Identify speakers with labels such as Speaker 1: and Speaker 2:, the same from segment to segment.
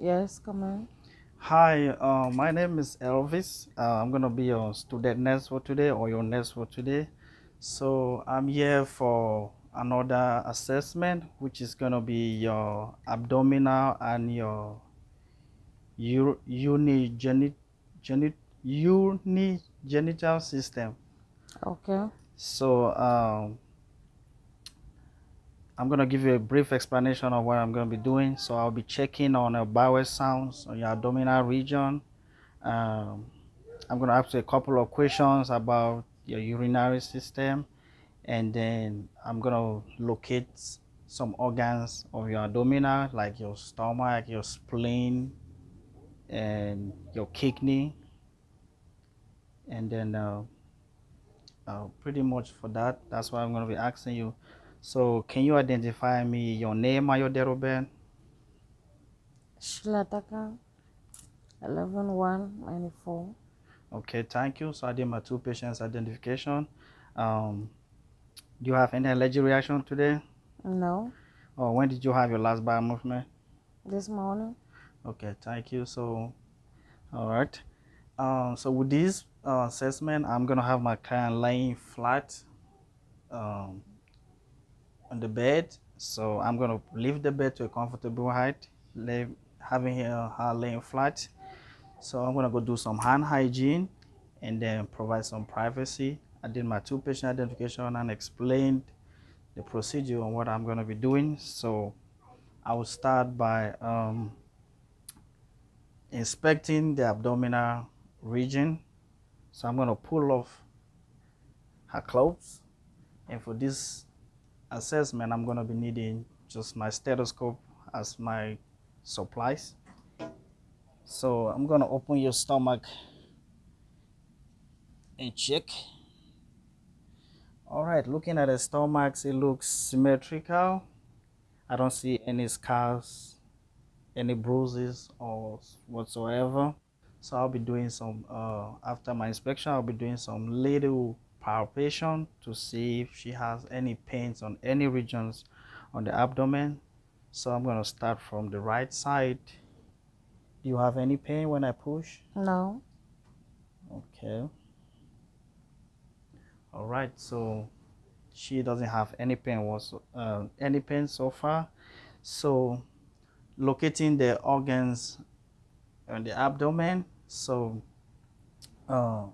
Speaker 1: Yes, come in.
Speaker 2: Hi, uh, my name is Elvis. Uh, I'm gonna be your student nurse for today or your nurse for today. So I'm here for another assessment, which is gonna be your abdominal and your u- unigenital unigenital system.
Speaker 1: Okay.
Speaker 2: So um, I'm gonna give you a brief explanation of what I'm gonna be doing. So I'll be checking on your bowel sounds on your abdominal region. Um, I'm gonna ask you a couple of questions about your urinary system, and then I'm gonna locate some organs of your abdominal, like your stomach, your spleen, and your kidney, and then. Uh, uh, pretty much for that. That's what I'm going to be asking you. So, can you identify me your name date of birth?
Speaker 1: Shlataka, 11194.
Speaker 2: Okay, thank you. So, I did my two patients' identification. Um, do you have any allergic reaction today?
Speaker 1: No,
Speaker 2: Or when did you have your last bowel movement?
Speaker 1: this morning.
Speaker 2: Okay, thank you. So, all right. Um, so with this uh, assessment, I'm gonna have my client laying flat um, on the bed. So I'm gonna lift the bed to a comfortable height, lay, having her, her laying flat. So I'm gonna go do some hand hygiene and then provide some privacy. I did my two patient identification and explained the procedure on what I'm gonna be doing. So I will start by um, inspecting the abdominal region. So I'm going to pull off her clothes. And for this assessment, I'm going to be needing just my stethoscope as my supplies. So I'm going to open your stomach and check. All right, looking at the stomach, it looks symmetrical. I don't see any scars, any bruises or whatsoever. So I'll be doing some, uh, after my inspection, I'll be doing some little palpation to see if she has any pains on any regions on the abdomen. So I'm going to start from the right side. Do you have any pain when I push?
Speaker 1: No,
Speaker 2: Okay. All right. So she doesn't have any pain was uh, any pain so far. So locating the organs on the abdomen. So uh,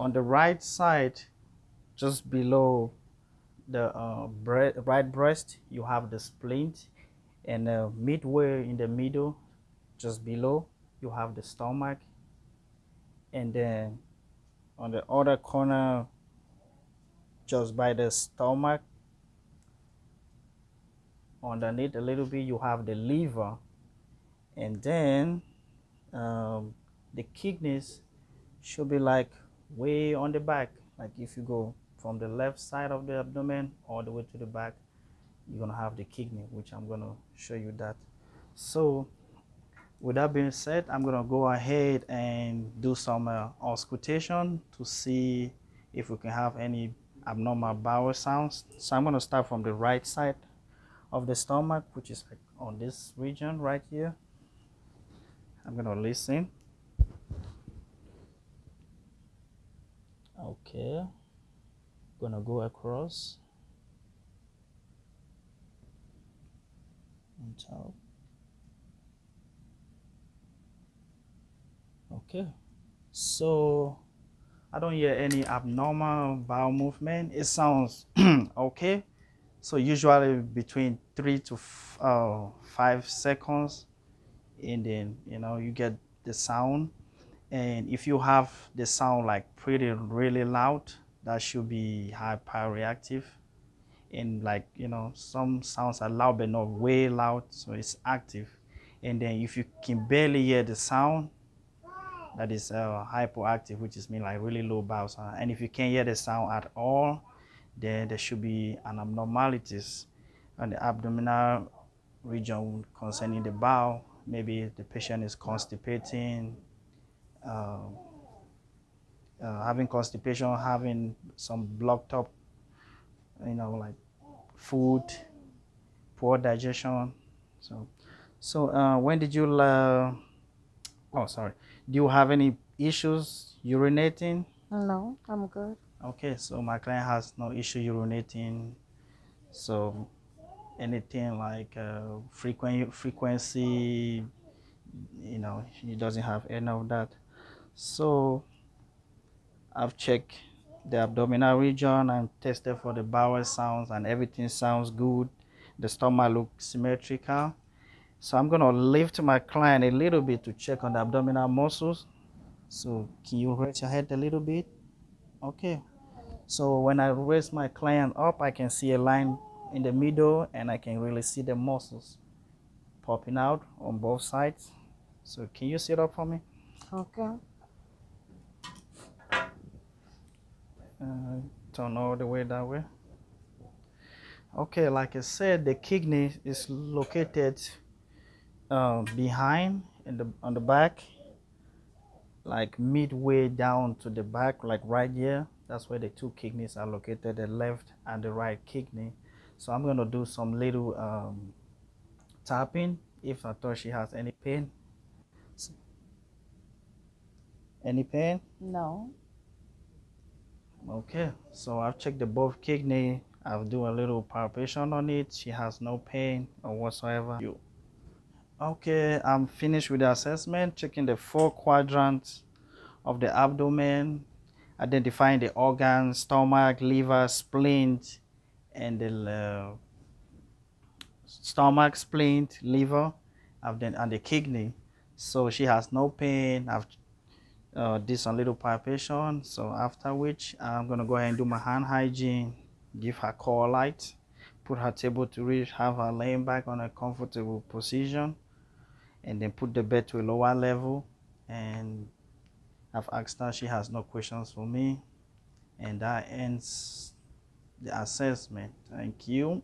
Speaker 2: on the right side, just below the uh, bre- right breast, you have the spleen, and uh, midway in the middle, just below, you have the stomach, and then on the other corner, just by the stomach, underneath a little bit, you have the liver, and then um, the kidneys should be like way on the back. Like if you go from the left side of the abdomen all the way to the back, you're gonna have the kidney, which I'm gonna show you that. So, with that being said, I'm gonna go ahead and do some uh, auscultation to see if we can have any abnormal bowel sounds. So I'm gonna start from the right side of the stomach, which is like on this region right here. I'm gonna listen. Okay, gonna go across on top. Okay, so I don't hear any abnormal bowel movement. It sounds okay. So usually between three to uh, five seconds, and then you know you get the sound. And if you have the sound like pretty really loud, that should be hyperreactive. And like you know some sounds are loud but not way loud, so it's active. And then if you can barely hear the sound, that is uh, hypoactive, which is mean like really low bowel sound. And if you can't hear the sound at all, then there should be an abnormalities on the abdominal region concerning the bowel. Maybe the patient is constipating, uh, uh, having constipation, having some blocked up, you know, like food, poor digestion. So, So uh, when did you? Uh, oh, sorry. Do you have any issues urinating?
Speaker 1: No, I'm good.
Speaker 2: Okay, so my client has no issue urinating. So anything like uh, frequent frequency, you know, he doesn't have any of that. So I've checked the abdominal region and tested for the bowel sounds, and everything sounds good. The stomach looks symmetrical. So I'm gonna lift my client a little bit to check on the abdominal muscles. So can you raise your head a little bit? Okay. So when I raise my client up, I can see a line in the middle and I can really see the muscles popping out on both sides. So can you sit up for me?
Speaker 1: Okay.
Speaker 2: Turn all the way that way. Okay, like I said, the kidney is located uh, behind in the on the back, like midway down to the back, like right here. That's where the two kidneys are located, the left and the right kidney. So I'm gonna do some little um, tapping if I thought she has any pain. Any pain?
Speaker 1: No.
Speaker 2: Okay, so I've checked the both kidney. I'll do a little palpation on it. She has no pain or whatsoever. You. Okay, I'm finished with the assessment, checking the four quadrants of the abdomen, identifying the organs, stomach, liver, spleen, and the uh, stomach, spleen, liver, and the kidney. So she has no pain. I've uh, did some little palpation. So after which, I'm gonna go ahead and do my hand hygiene, give her call light, put her table to reach, have her laying back on a comfortable position, and then put the bed to a lower level. And I've asked her, she has no questions for me. And that ends the assessment. Thank you.